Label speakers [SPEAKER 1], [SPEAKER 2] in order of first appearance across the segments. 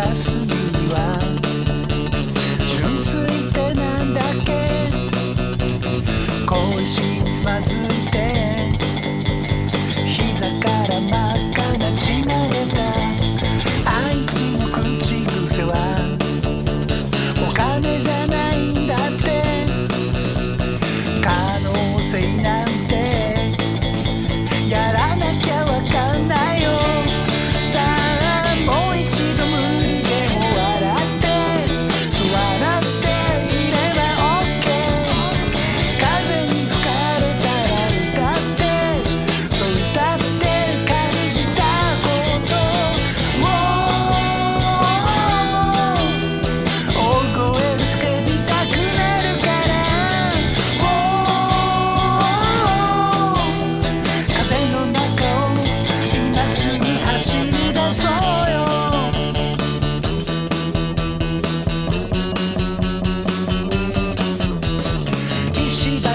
[SPEAKER 1] 私には。純粋ってなんだっけ？恋しつまずいて。膝から真っ赤な血が出た。あいつの口癖は。お金じゃないんだって。可能性ない。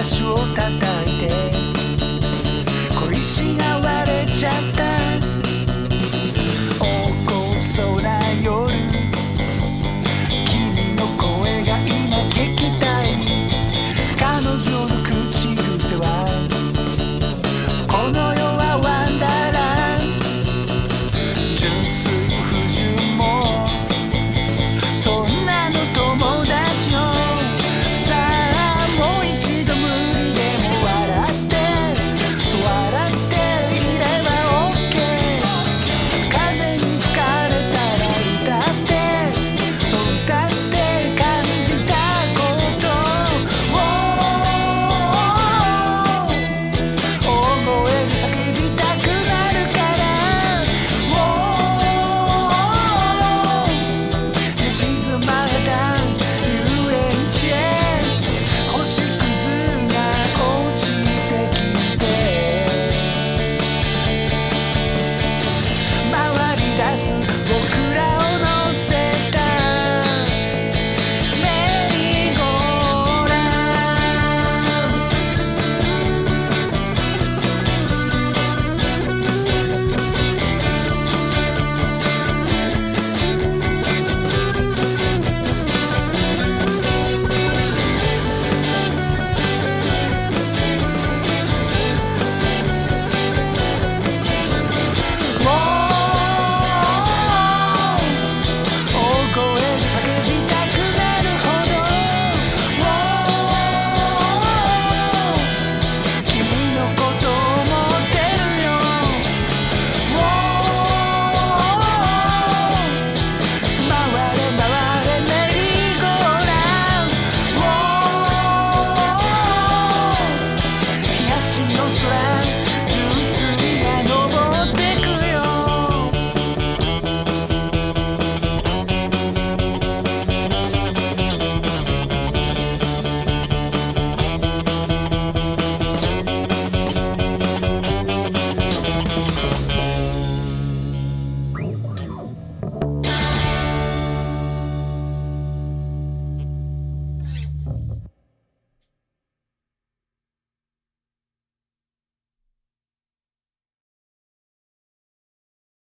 [SPEAKER 1] 足を叩い